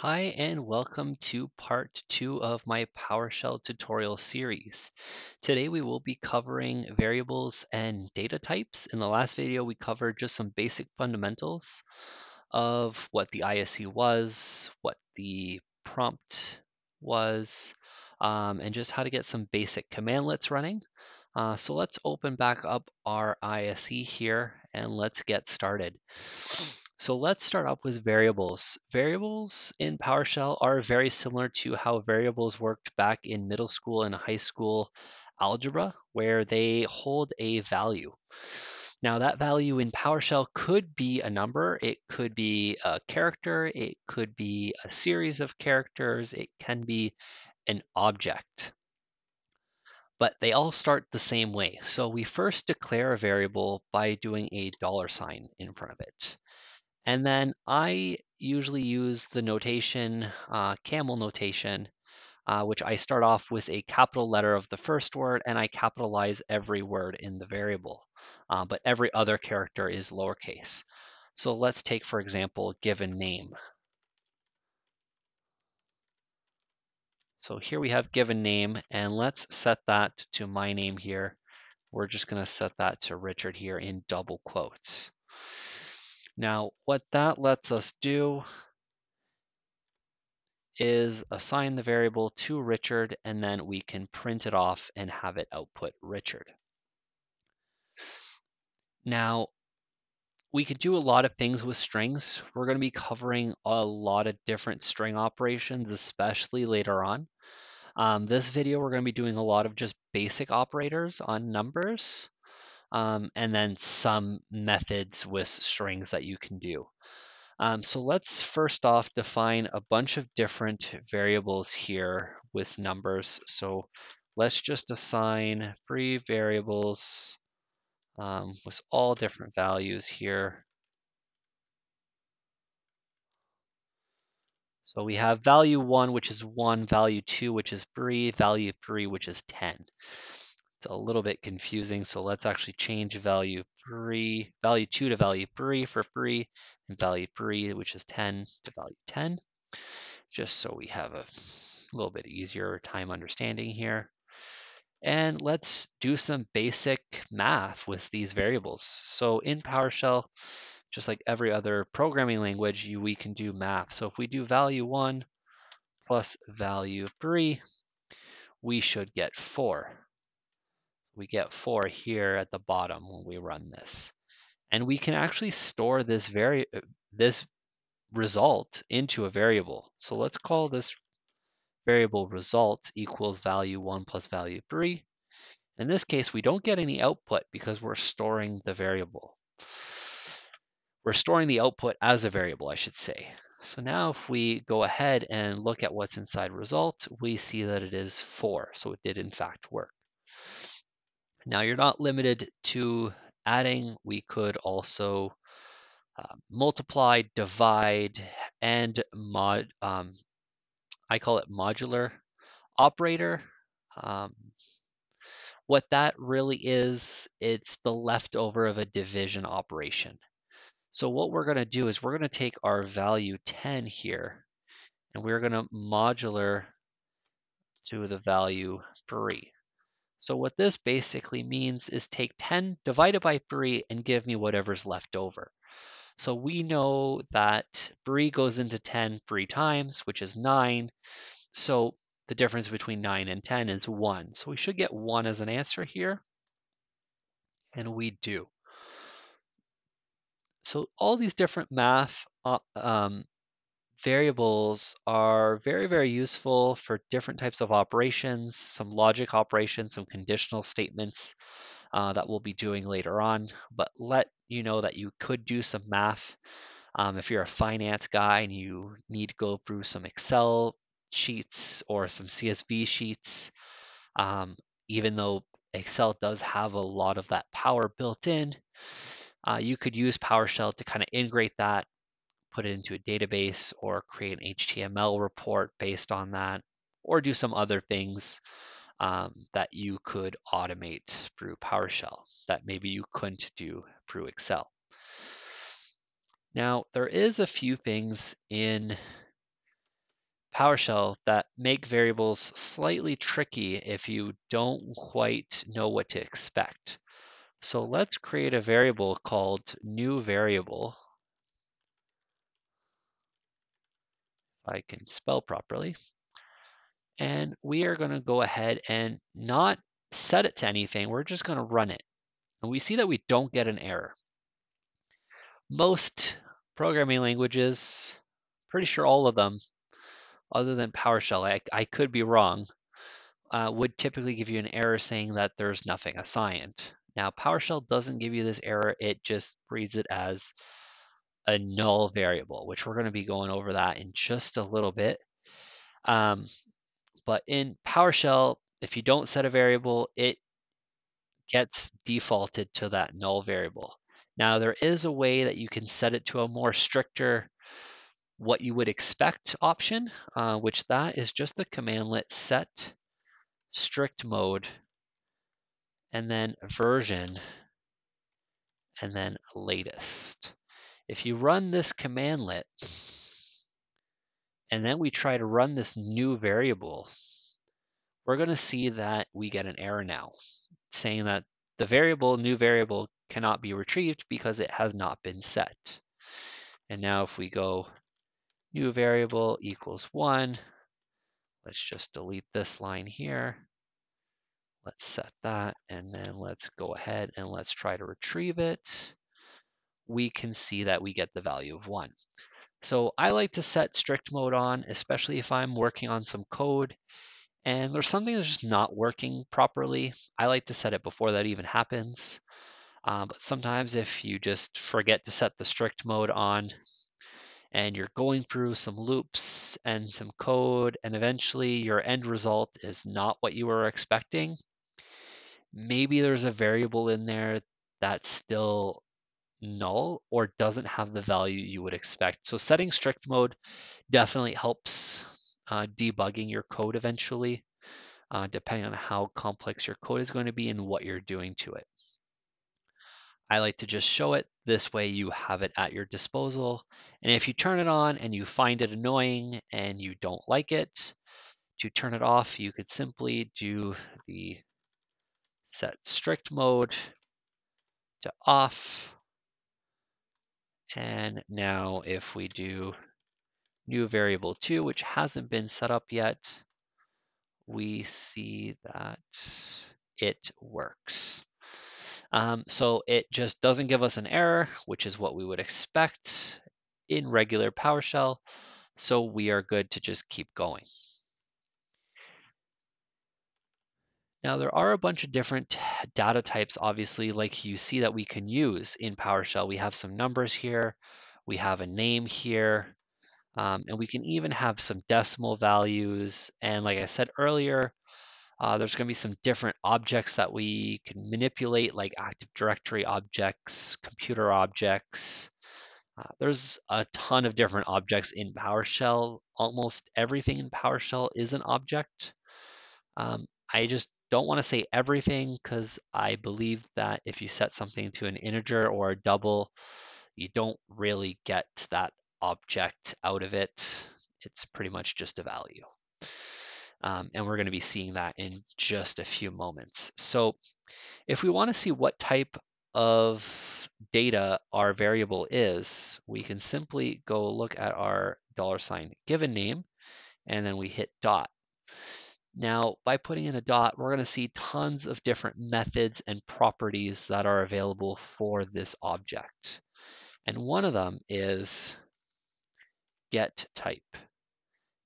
Hi and welcome to part two of my PowerShell tutorial series. Today we will be covering variables and data types. In the last video we covered just some basic fundamentals of what the ISE was, what the prompt was, um, and just how to get some basic commandlets running. Uh, so let's open back up our ISE here and let's get started. So let's start off with variables. Variables in PowerShell are very similar to how variables worked back in middle school and high school algebra, where they hold a value. Now that value in PowerShell could be a number, it could be a character, it could be a series of characters, it can be an object. But they all start the same way. So we first declare a variable by doing a dollar sign in front of it. And then I usually use the notation, uh, camel notation, uh, which I start off with a capital letter of the first word and I capitalize every word in the variable. Uh, but every other character is lowercase. So let's take, for example, given name. So here we have given name, and let's set that to my name here. We're just going to set that to Richard here in double quotes. Now, what that lets us do is assign the variable to Richard, and then we can print it off and have it output Richard. Now, we could do a lot of things with strings. We're going to be covering a lot of different string operations, especially later on. Um, this video, we're going to be doing a lot of just basic operators on numbers um, and then some methods with strings that you can do. Um, so let's first off define a bunch of different variables here with numbers. So let's just assign three variables um, with all different values here. So we have value 1, which is 1, value 2, which is 3, value 3, which is 10. It's a little bit confusing, so let's actually change value 3, value 2 to value 3 for free, and value 3, which is 10, to value 10, just so we have a little bit easier time understanding here. And let's do some basic math with these variables. So in PowerShell, just like every other programming language, you, we can do math. So if we do value 1 plus value 3, we should get 4 we get 4 here at the bottom when we run this. And we can actually store this vari uh, this result into a variable. So let's call this variable result equals value 1 plus value 3. In this case, we don't get any output because we're storing the variable. We're storing the output as a variable, I should say. So now if we go ahead and look at what's inside result, we see that it is 4. So it did in fact work. Now you're not limited to adding. We could also uh, multiply, divide, and mod. Um, I call it modular operator. Um, what that really is, it's the leftover of a division operation. So what we're going to do is we're going to take our value 10 here, and we're going to modular to the value 3. So what this basically means is take 10 divided by 3 and give me whatever's left over. So we know that 3 goes into 10 three times, which is 9. So the difference between 9 and 10 is 1. So we should get 1 as an answer here. And we do. So all these different math uh, um, variables are very, very useful for different types of operations, some logic operations, some conditional statements uh, that we'll be doing later on. But let you know that you could do some math. Um, if you're a finance guy and you need to go through some Excel sheets or some CSV sheets, um, even though Excel does have a lot of that power built in, uh, you could use PowerShell to kind of integrate that put it into a database or create an HTML report based on that, or do some other things um, that you could automate through PowerShell that maybe you couldn't do through Excel. Now, there is a few things in PowerShell that make variables slightly tricky if you don't quite know what to expect. So let's create a variable called new variable. I can spell properly. And we are going to go ahead and not set it to anything. We're just going to run it. And we see that we don't get an error. Most programming languages, pretty sure all of them, other than PowerShell, I, I could be wrong, uh, would typically give you an error saying that there's nothing assigned. Now, PowerShell doesn't give you this error. It just reads it as a null variable, which we're going to be going over that in just a little bit. Um, but in PowerShell, if you don't set a variable, it gets defaulted to that null variable. Now, there is a way that you can set it to a more stricter what you would expect option, uh, which that is just the commandlet set strict mode and then version and then latest. If you run this commandlet and then we try to run this new variable, we're going to see that we get an error now saying that the variable, new variable, cannot be retrieved because it has not been set. And now if we go new variable equals one, let's just delete this line here. Let's set that and then let's go ahead and let's try to retrieve it. We can see that we get the value of one. So I like to set strict mode on, especially if I'm working on some code and there's something that's just not working properly. I like to set it before that even happens. Uh, but sometimes if you just forget to set the strict mode on and you're going through some loops and some code and eventually your end result is not what you were expecting, maybe there's a variable in there that's still null or doesn't have the value you would expect. So setting strict mode definitely helps uh, debugging your code eventually, uh, depending on how complex your code is going to be and what you're doing to it. I like to just show it. This way you have it at your disposal. And if you turn it on and you find it annoying and you don't like it, to turn it off, you could simply do the set strict mode to off. And now if we do new variable two, which hasn't been set up yet, we see that it works. Um, so it just doesn't give us an error, which is what we would expect in regular PowerShell. So we are good to just keep going. Now there are a bunch of different data types, obviously, like you see that we can use in PowerShell. We have some numbers here, we have a name here, um, and we can even have some decimal values. And like I said earlier, uh, there's going to be some different objects that we can manipulate, like Active Directory objects, computer objects. Uh, there's a ton of different objects in PowerShell. Almost everything in PowerShell is an object. Um, I just don't want to say everything because I believe that if you set something to an integer or a double, you don't really get that object out of it. It's pretty much just a value. Um, and we're going to be seeing that in just a few moments. So if we want to see what type of data our variable is, we can simply go look at our dollar sign given name, and then we hit dot. Now, by putting in a dot, we're going to see tons of different methods and properties that are available for this object. And one of them is get type.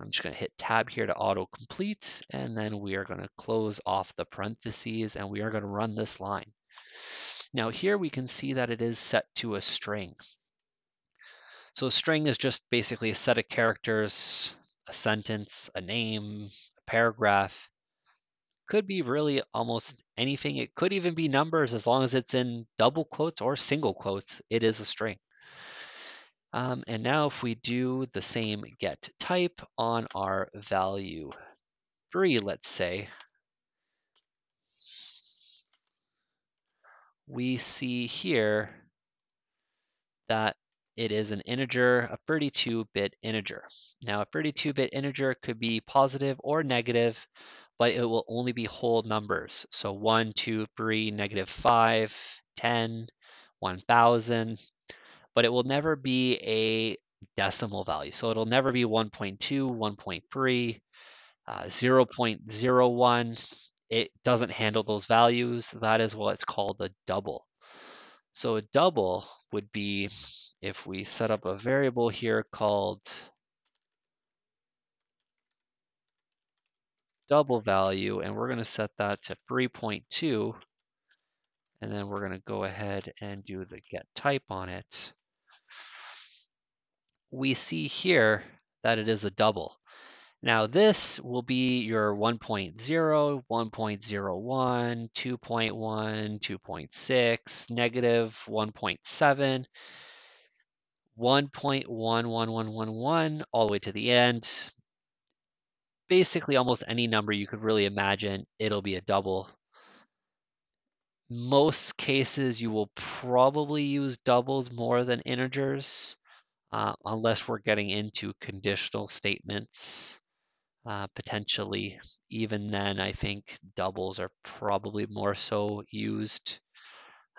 I'm just going to hit tab here to auto-complete, and then we are going to close off the parentheses, and we are going to run this line. Now here we can see that it is set to a string. So a string is just basically a set of characters, a sentence, a name, paragraph. Could be really almost anything. It could even be numbers as long as it's in double quotes or single quotes, it is a string. Um, and now if we do the same get type on our value three, let's say, we see here that it is an integer, a 32-bit integer. Now, a 32-bit integer could be positive or negative, but it will only be whole numbers. So 1, 2, 3, negative 5, 10, 1000, but it will never be a decimal value. So it'll never be 1.2, 1.3, uh, 0.01. It doesn't handle those values. That is what's called a double. So a double would be if we set up a variable here called double value, and we're going to set that to 3.2, and then we're going to go ahead and do the get type on it. We see here that it is a double. Now this will be your 1.0, 1.01, 2.1, 2.6, negative 1.7, 1.11111, all the way to the end. Basically almost any number you could really imagine, it'll be a double. Most cases you will probably use doubles more than integers, uh, unless we're getting into conditional statements uh, potentially. Even then, I think doubles are probably more so used.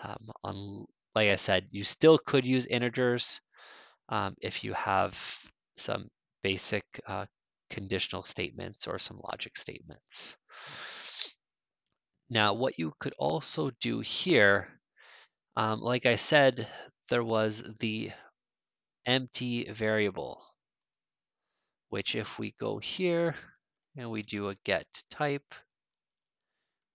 Um, on, like I said, you still could use integers um, if you have some basic uh, conditional statements or some logic statements. Now, what you could also do here, um, like I said, there was the empty variable which if we go here and we do a get type,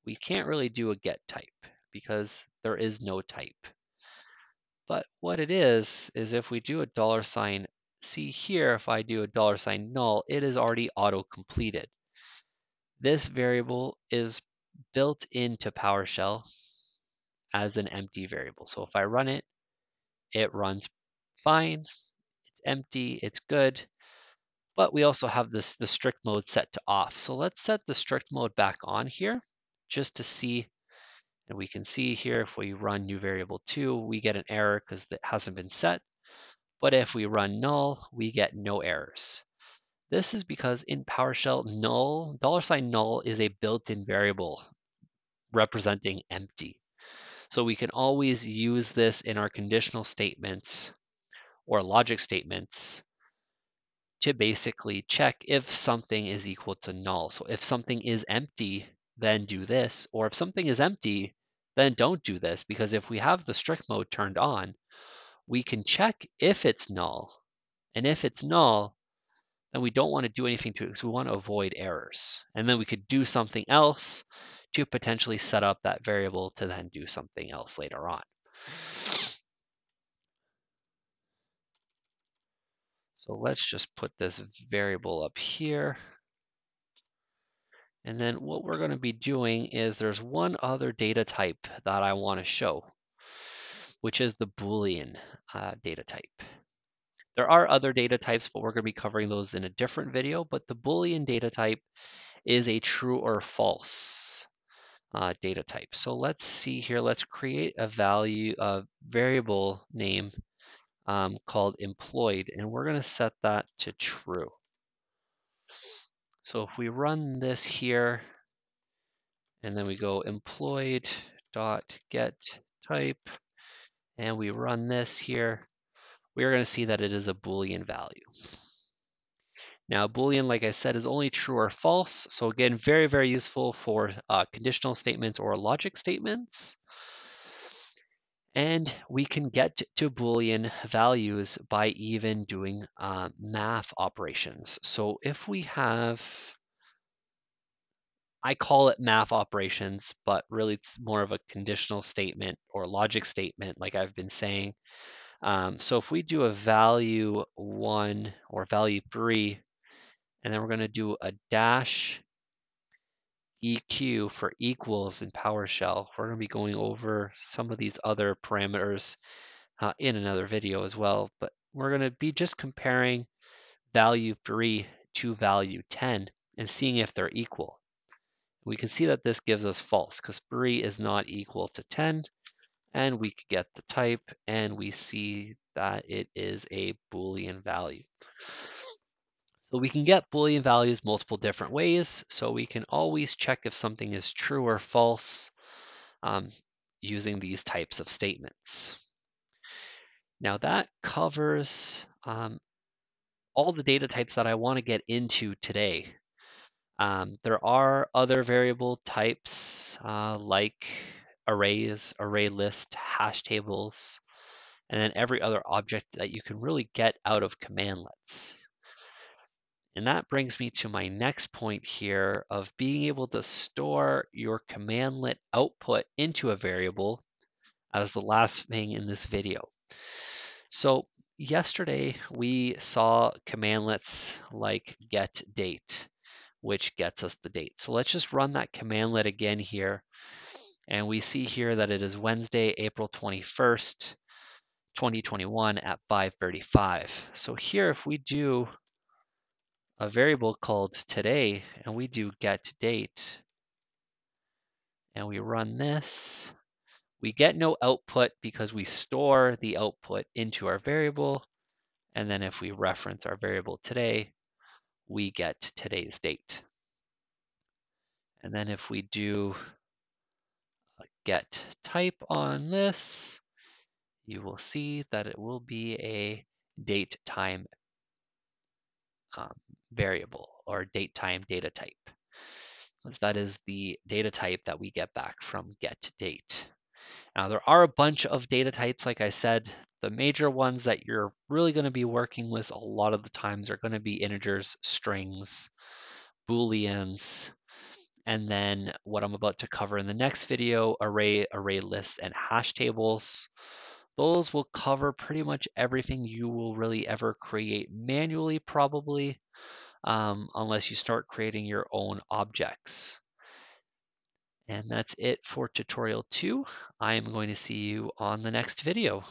we can't really do a get type because there is no type. But what it is, is if we do a dollar sign, see here, if I do a dollar sign null, it is already auto-completed. This variable is built into PowerShell as an empty variable. So if I run it, it runs fine, it's empty, it's good. But we also have this the strict mode set to off. So let's set the strict mode back on here just to see. And we can see here if we run new variable 2, we get an error because it hasn't been set. But if we run null, we get no errors. This is because in PowerShell, null, dollar sign null is a built-in variable representing empty. So we can always use this in our conditional statements or logic statements to basically check if something is equal to null. So if something is empty, then do this. Or if something is empty, then don't do this. Because if we have the strict mode turned on, we can check if it's null. And if it's null, then we don't want to do anything to it because we want to avoid errors. And then we could do something else to potentially set up that variable to then do something else later on. So let's just put this variable up here. And then what we're going to be doing is there's one other data type that I want to show, which is the Boolean uh, data type. There are other data types, but we're going to be covering those in a different video. But the Boolean data type is a true or false uh, data type. So let's see here. Let's create a value, a variable name um, called employed, and we're going to set that to true. So if we run this here, and then we go employed dot get type, and we run this here, we are going to see that it is a Boolean value. Now, Boolean, like I said, is only true or false. So again, very, very useful for uh, conditional statements or logic statements. And we can get to Boolean values by even doing uh, math operations. So if we have, I call it math operations, but really it's more of a conditional statement or logic statement, like I've been saying. Um, so if we do a value one or value three, and then we're going to do a dash EQ for equals in PowerShell. We're going to be going over some of these other parameters uh, in another video as well, but we're going to be just comparing value 3 to value 10 and seeing if they're equal. We can see that this gives us false because 3 is not equal to 10, and we get the type and we see that it is a Boolean value. So we can get Boolean values multiple different ways. So we can always check if something is true or false um, using these types of statements. Now that covers um, all the data types that I want to get into today. Um, there are other variable types uh, like arrays, array list, hash tables, and then every other object that you can really get out of commandlets. And that brings me to my next point here of being able to store your commandlet output into a variable as the last thing in this video. So yesterday we saw commandlets like get date, which gets us the date. So let's just run that commandlet again here. And we see here that it is Wednesday, April 21st, 2021 at 5.35. So here, if we do a variable called today and we do get date and we run this, we get no output because we store the output into our variable. And then if we reference our variable today, we get today's date. And then if we do get type on this, you will see that it will be a date time um, variable or date time data type. that is the data type that we get back from get date. Now there are a bunch of data types, like I said, the major ones that you're really going to be working with a lot of the times are going to be integers, strings, booleans, and then what I'm about to cover in the next video, array, array list, and hash tables. Those will cover pretty much everything you will really ever create manually, probably um, unless you start creating your own objects. And that's it for tutorial two. I am going to see you on the next video.